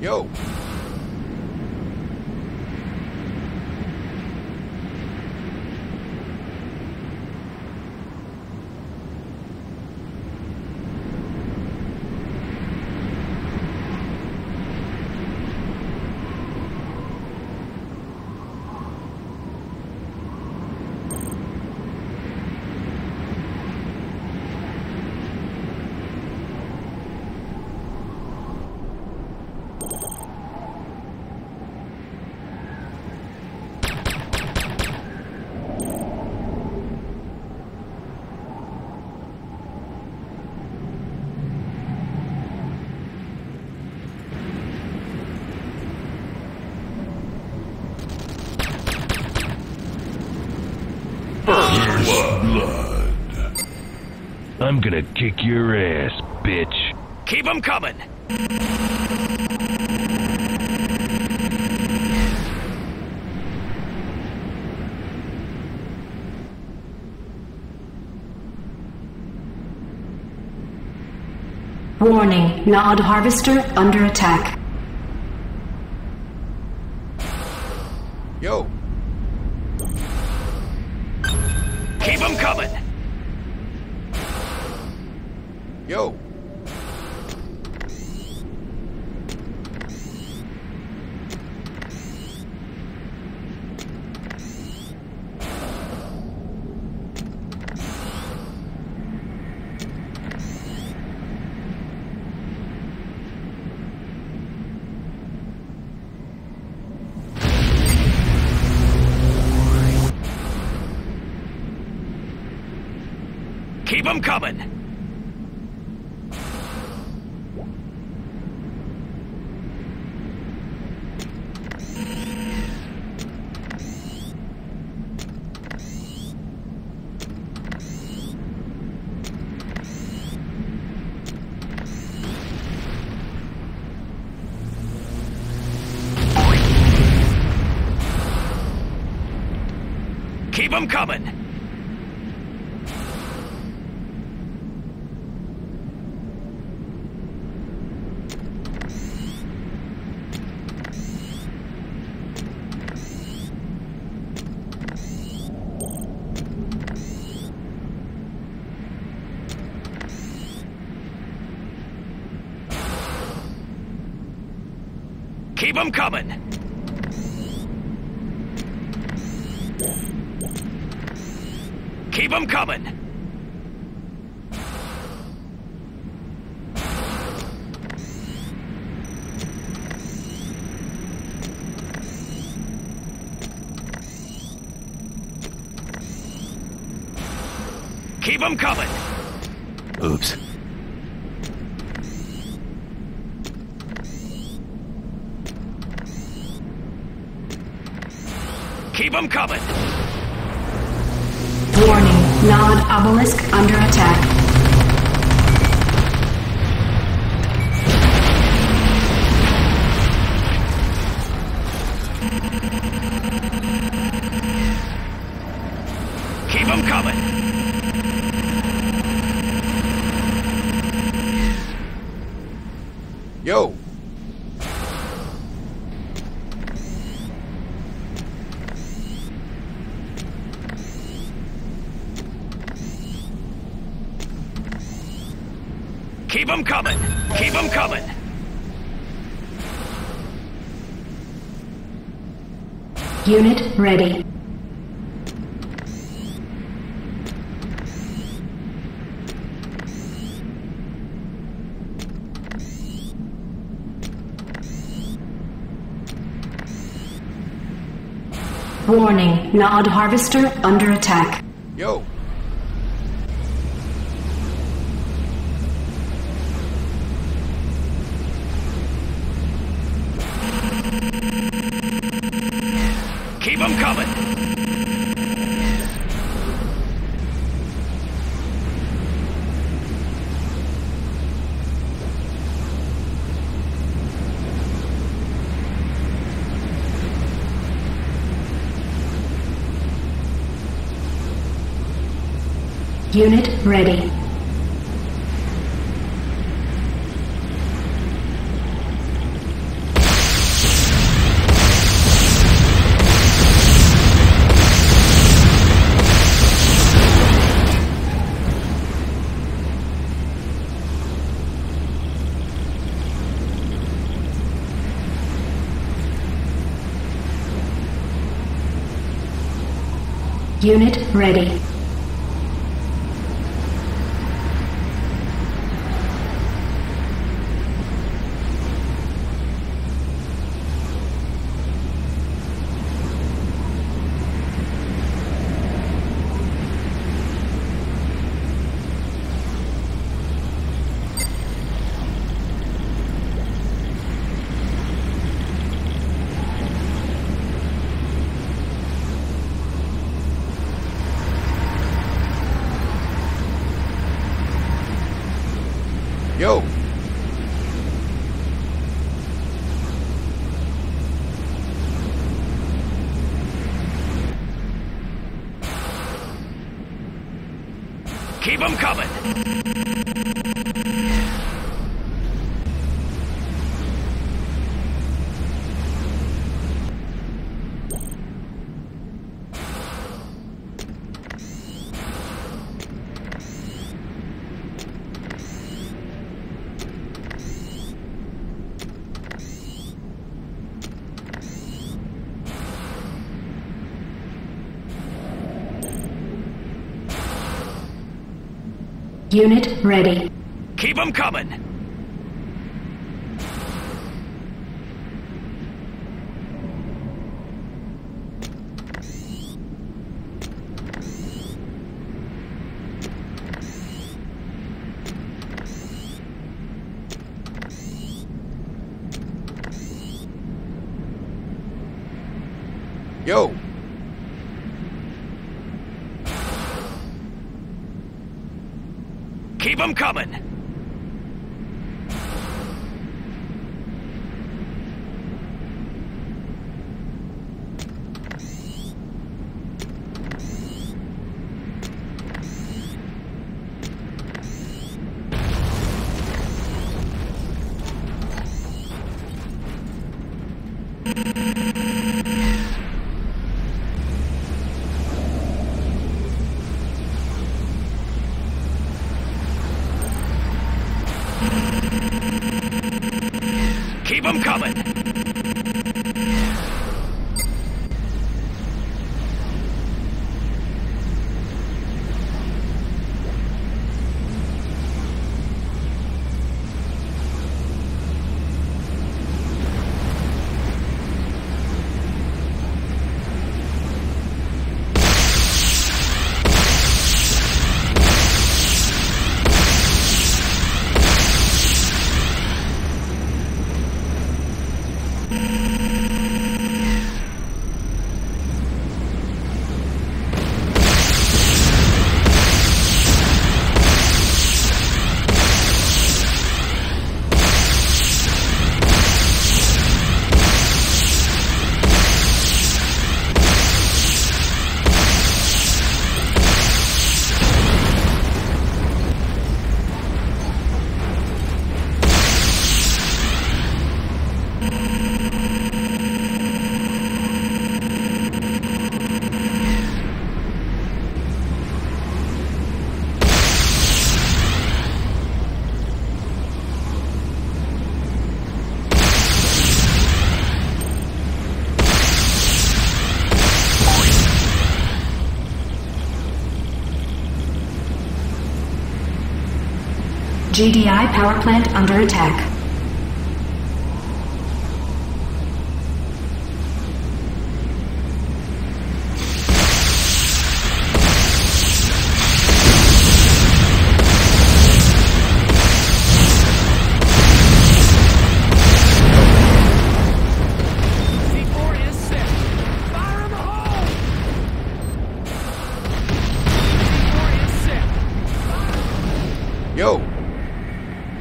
Yo. I'm gonna kick your ass, bitch. Keep 'em coming. Warning, Nod Harvester under attack. Yo. Keep 'em coming. Yo. Keep 'em coming. Keep 'em coming. Keep 'em coming. Keep 'em coming. Keep 'em coming. Keep 'em coming. Warning, Nod Obelisk under attack. Keep 'em coming. Yo. Keep 'em coming. Keep 'em coming. Unit ready. Warning, Nod Harvester under attack. Yo. Ready. Unit ready. Unit ready. Keep them coming! GDI power plant under attack.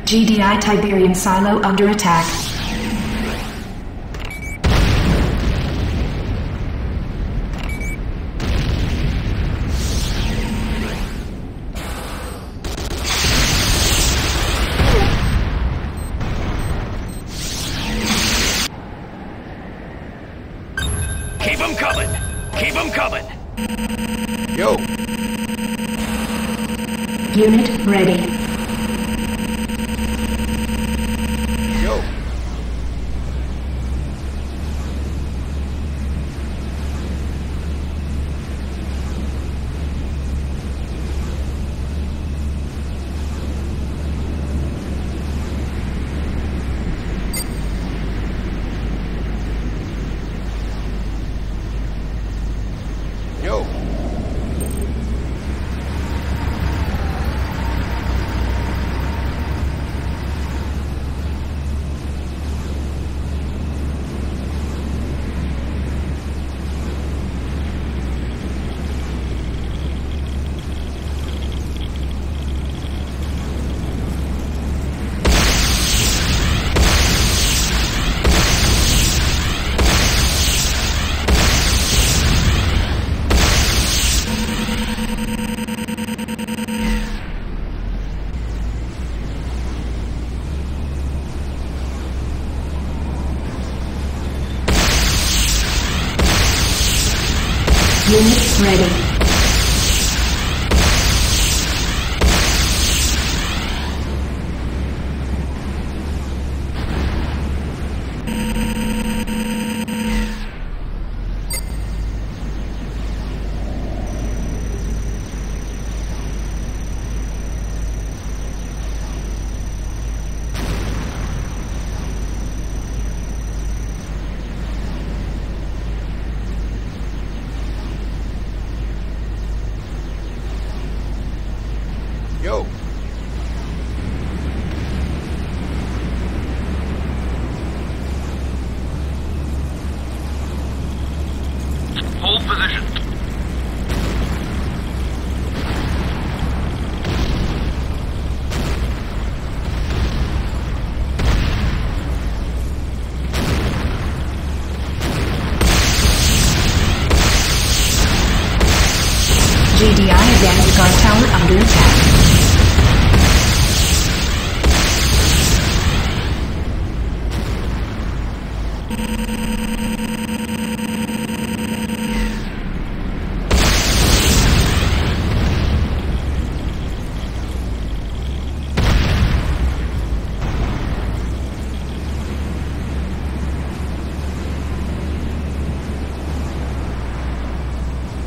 GDI Tiberium silo under attack.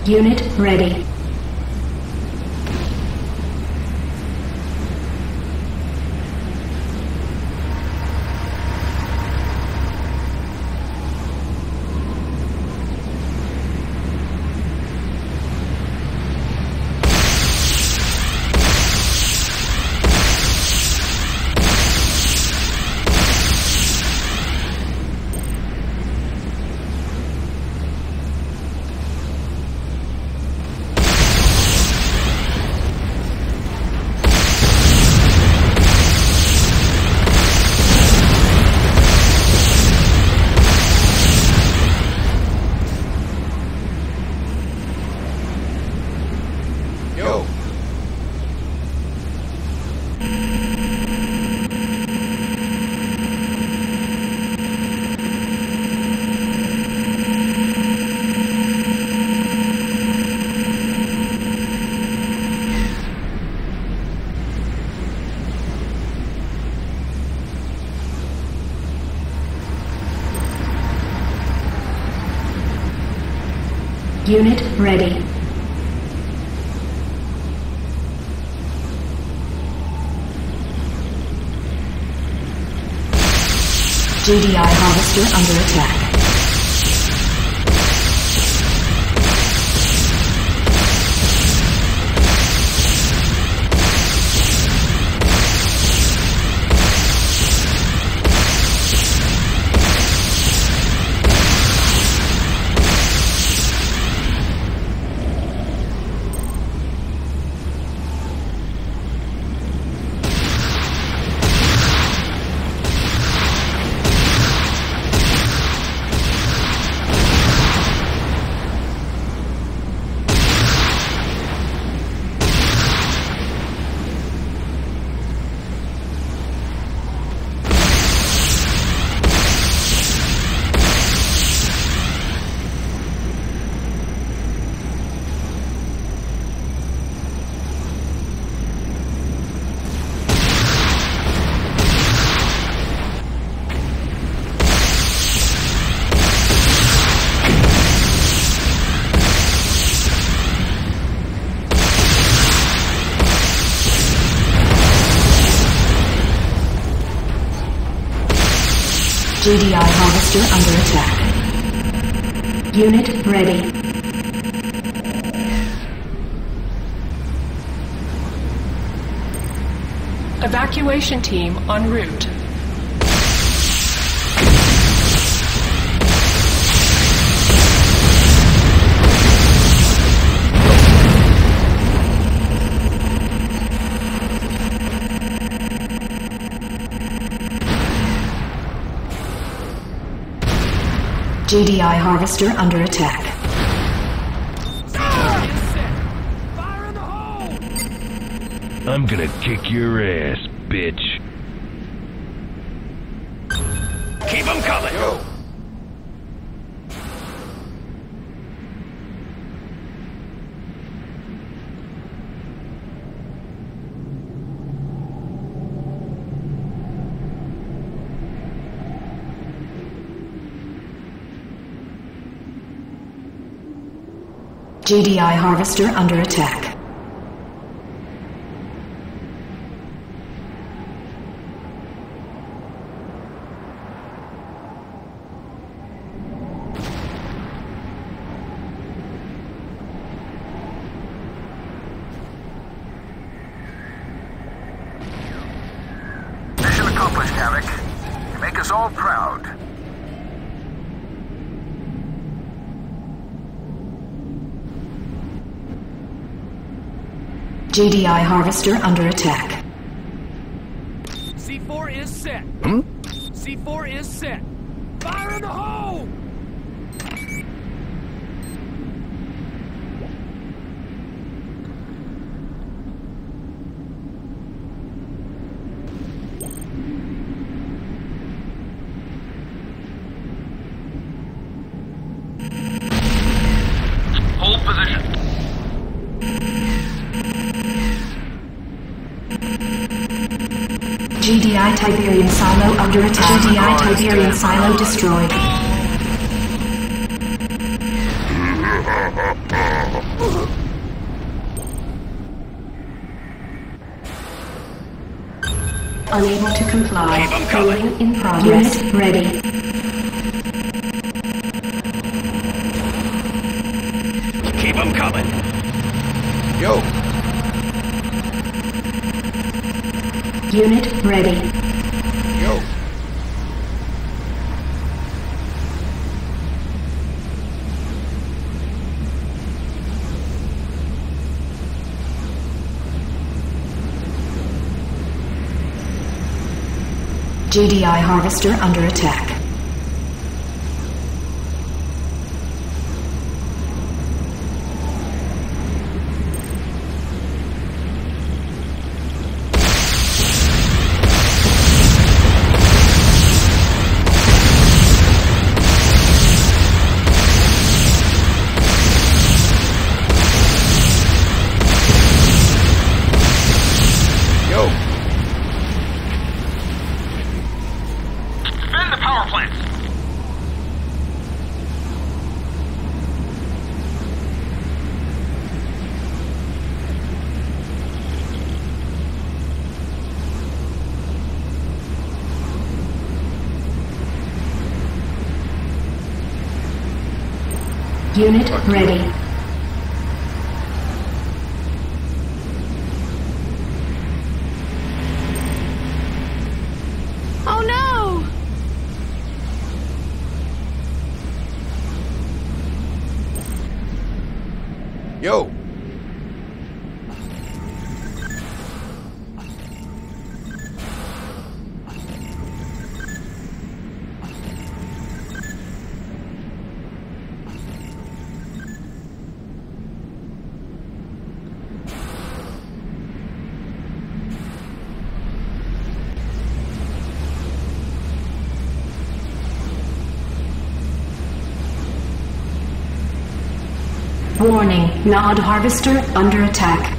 Unit ready. Yo. Unit ready. GDI harvester under attack. GDI harvester under attack. Unit ready. Evacuation team en route. GDI harvester under attack. I'm gonna kick your ass, bitch. Keep them coming. Yo. GDI harvester under attack. Mission accomplished, Havoc. You make us all proud. GDI harvester under attack. GDI Tiberium silo under attack. GDI Tiberium silo destroyed. Unable to comply. Keep 'em coming. Training in progress. Unit ready. Keep them coming. Yo, Unit ready. yo. GDI harvester under attack. Yo, Defend the power plants. Unit ready. Oh no! yo. Warning, Nod harvester under attack.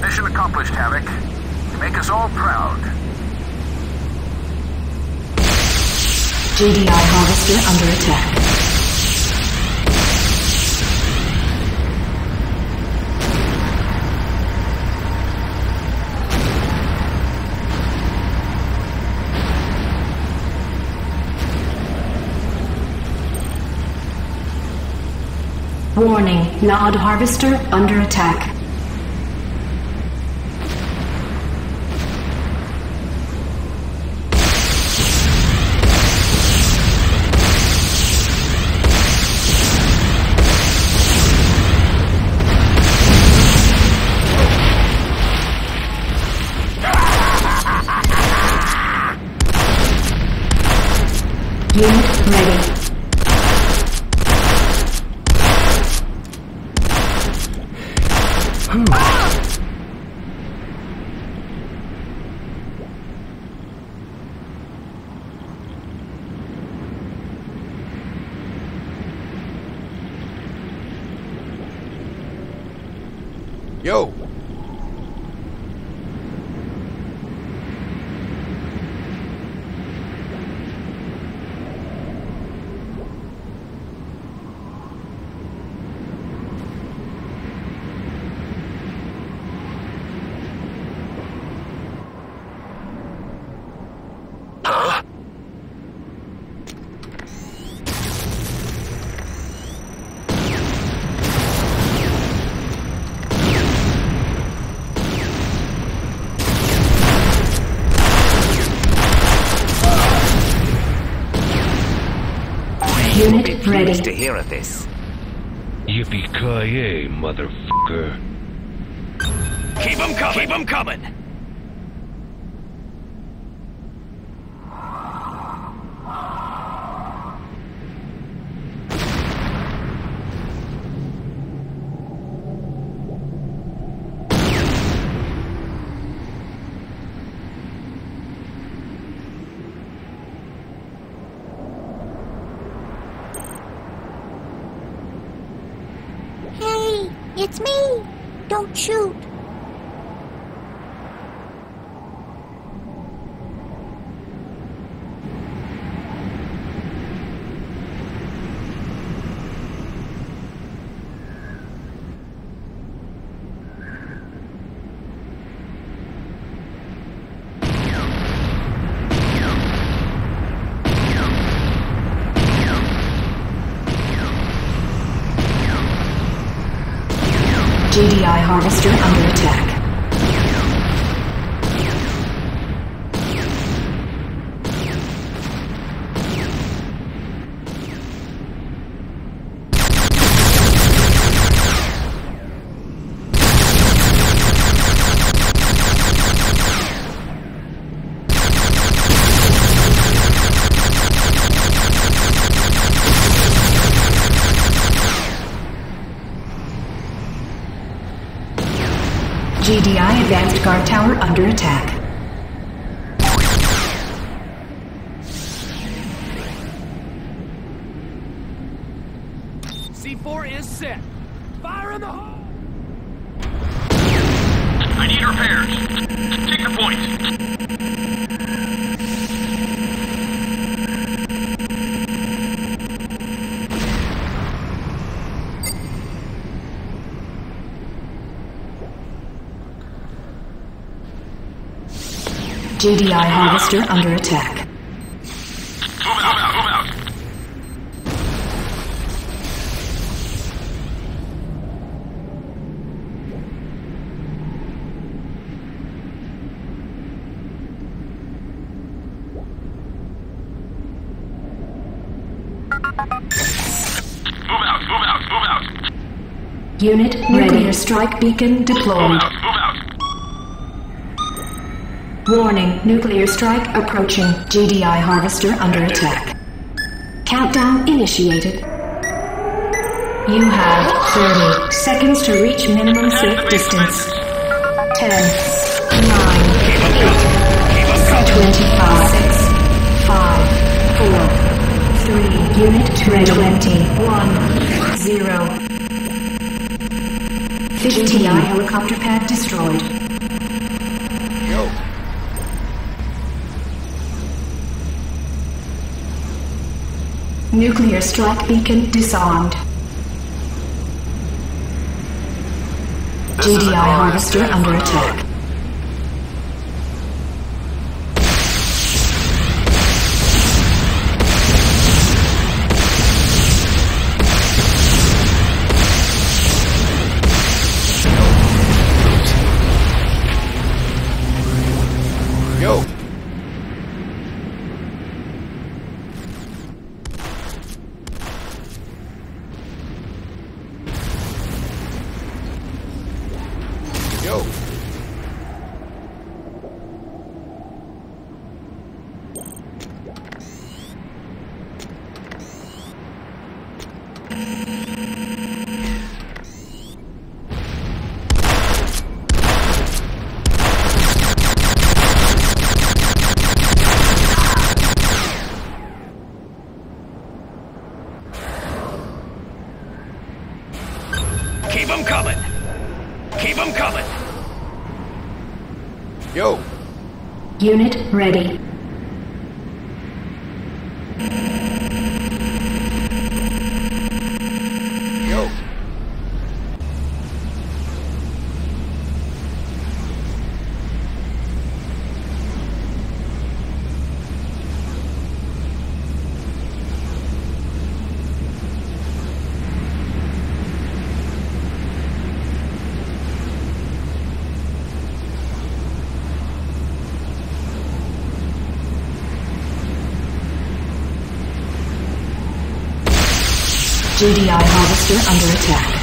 Mission accomplished, Havoc. You make us all proud. GDI harvester under attack. Warning, Nod harvester under attack. Unit ready. Yo, will Unit be pleased ready. To hear of this. Yippee-ki-yay, motherfucker. Keep 'em coming! Keep 'em coming! Harvester under attack. GDI advanced guard tower under attack. GDI harvester under attack. Move out, move out, move out. Move out, move out, move out. Unit nuclear strike beacon deployed. Out, move out. Warning, nuclear strike approaching. GDI harvester under attack. Countdown initiated. You have 30 seconds to reach minimum safe distance. 10, 9, 8, 25, 6, 5, 4, 3, unit ready. 21, 0. 15 helicopter pad destroyed. Yo. Nuclear strike beacon disarmed. GDI harvester under attack. Unit ready. GDI harvester under attack.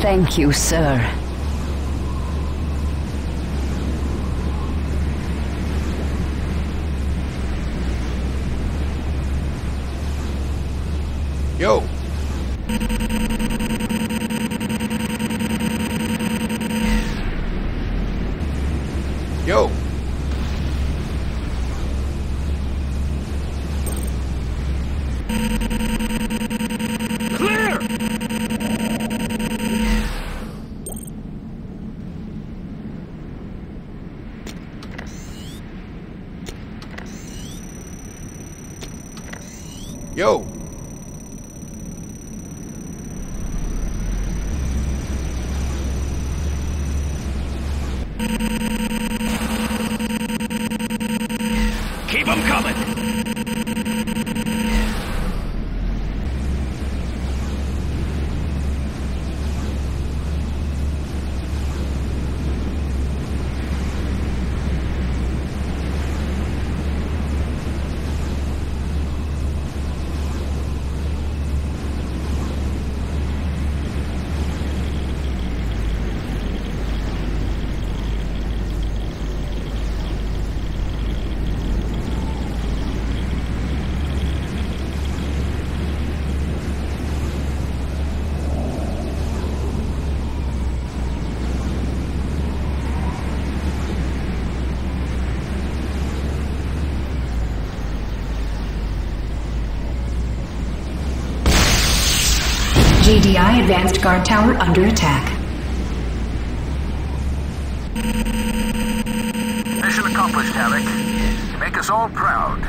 Thank you, sir. Yo. GDI advanced guard tower under attack. Mission accomplished. You make us all proud.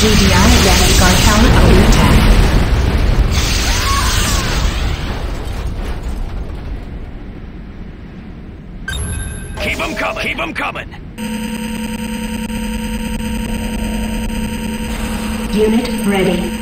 GDI guard tower under attack. Keep them coming. Keep them coming. Unit ready.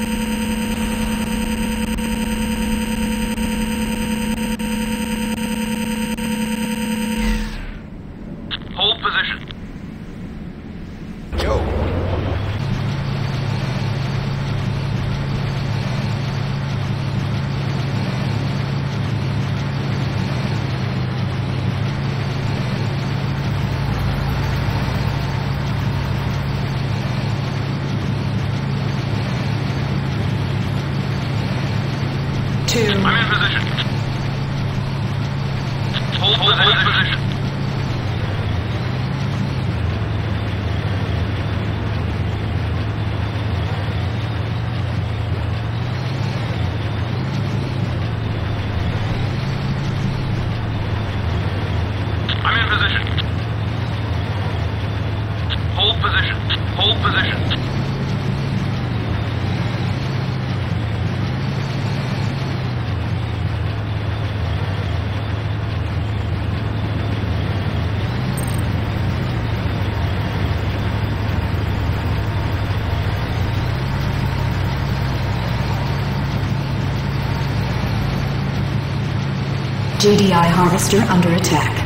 GDI harvester under attack.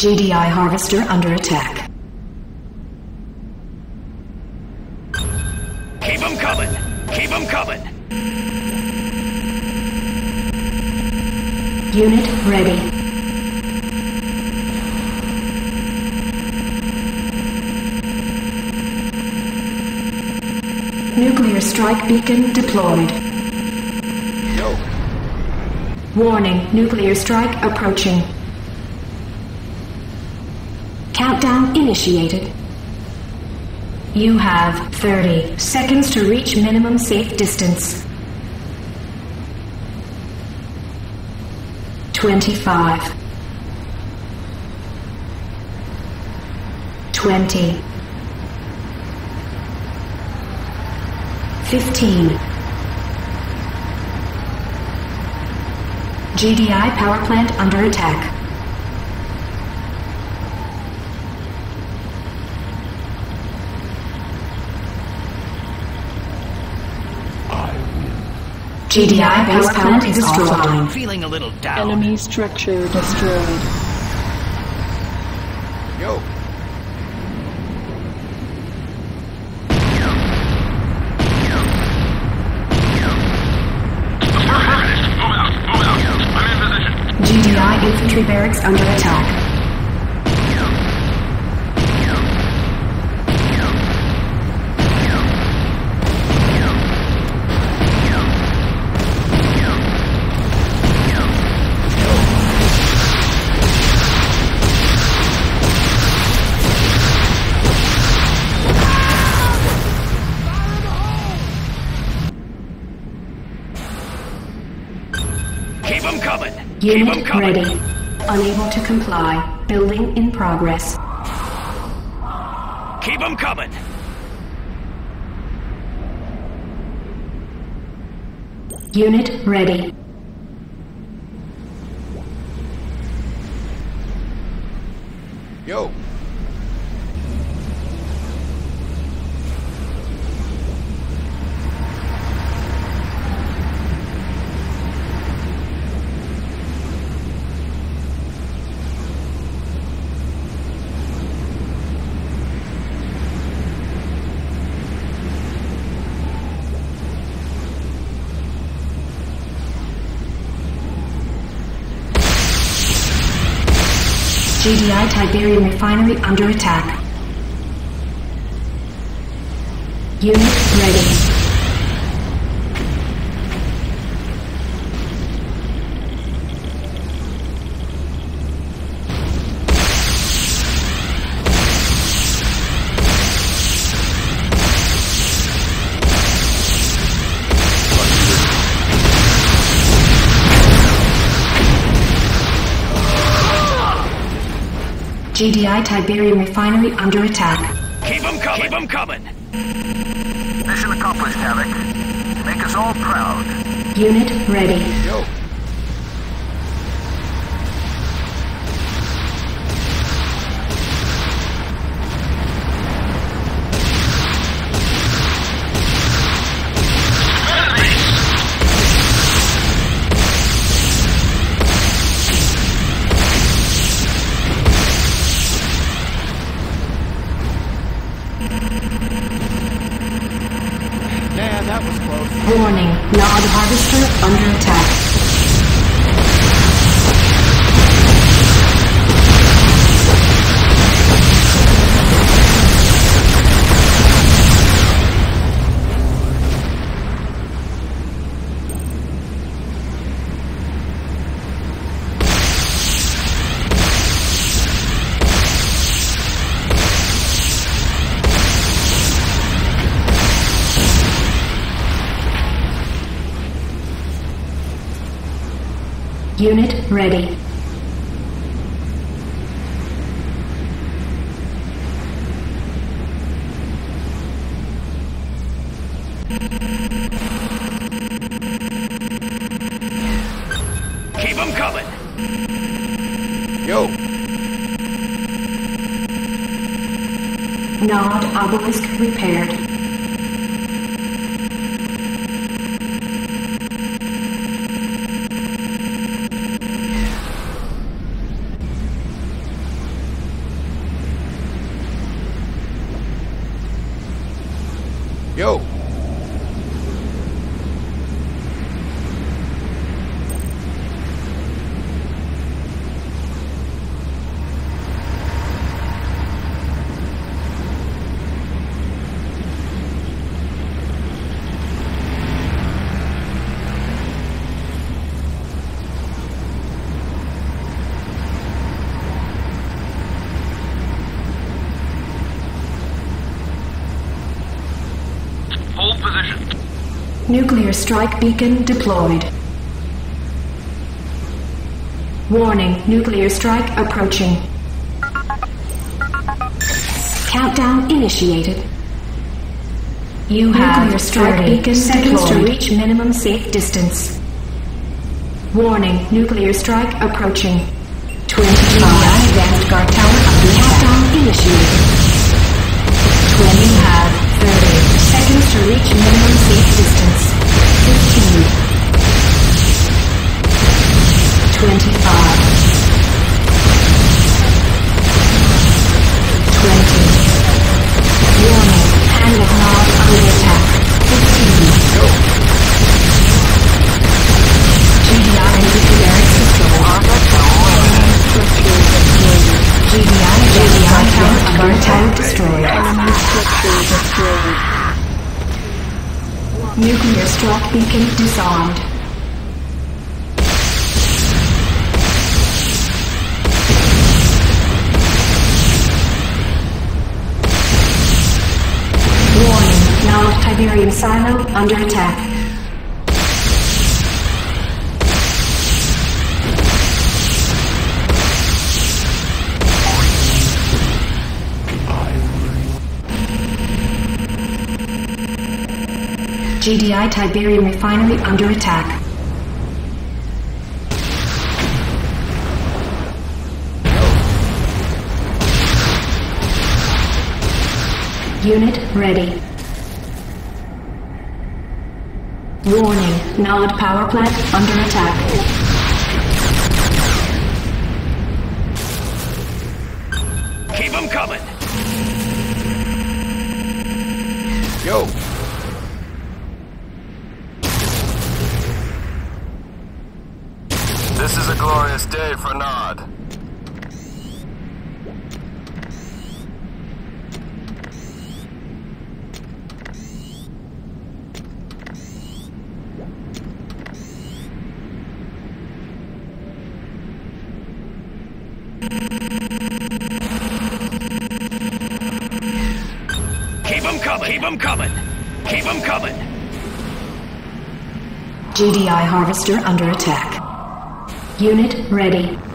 GDI harvester under attack. Keep 'em coming. Keep them coming. Unit ready. Nuclear strike beacon deployed. Yo. Warning, nuclear strike approaching. Countdown initiated. You have 30 seconds to reach minimum safe distance. 25 20 15 GDI power plant under attack. GDI base power is offline. Feeling a little down. Enemy structure destroyed. Yo. Move out, move out. I'm in position. GDI infantry barracks under attack. Unit ready. Unable to comply. Building in progress. Keep 'em coming. Unit ready. GDI Tiberium refinery under attack. Unit ready. GDI Tiberium refinery under attack. Keep 'em coming. Keep 'em coming. Mission accomplished, Havoc. Make us all proud. Unit ready. Yo. Unit ready. Keep 'em coming. Yo. Nod obelisk repaired. Yo. Hold position. Nuclear strike beacon deployed. Warning, nuclear strike approaching. Countdown initiated. You have nuclear strike beacon seconds to reach minimum safe distance. Warning, nuclear strike approaching. 25 advanced guard tower under countdown initiated. 20 you have 30 seconds to reach minimum safe distance. 15 25 Strike beacon disarmed. Warning, now Tiberium silo under attack. GDI Tiberium refinery under attack. Unit ready. Warning, Nod power plant under attack. This is a glorious day for Nod. Keep them coming. Keep them coming. Keep them coming. GDI harvester under attack. Unit ready.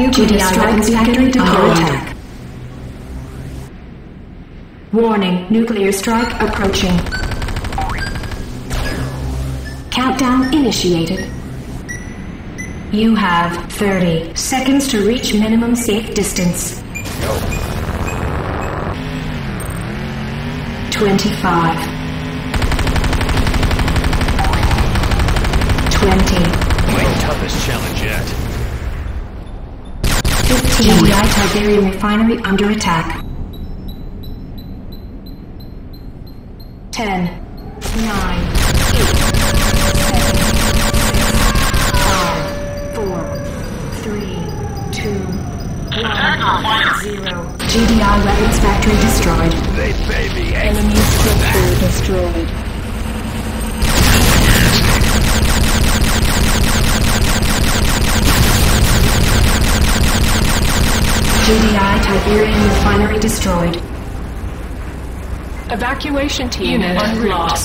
Nuclear strike factory under attack. Warning, nuclear strike approaching. Countdown initiated. You have 30 seconds to reach minimum safe distance. 25 20 GDI Tiberium refinery under attack. 10 Evacuation team Unit lost.